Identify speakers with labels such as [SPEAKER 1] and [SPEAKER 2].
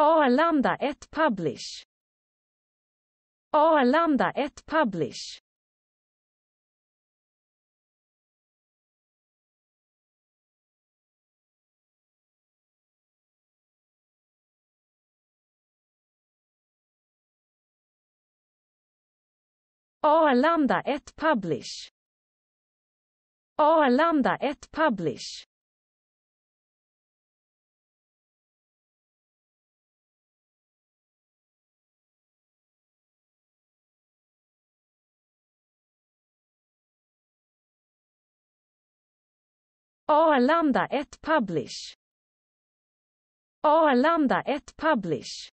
[SPEAKER 1] Arlanda 1 Publish. Arlanda 1 Publish. Arlanda 1 Publish. Arlanda 1 Publish. Arlanda 1 Publish. Arlanda 1 Publish.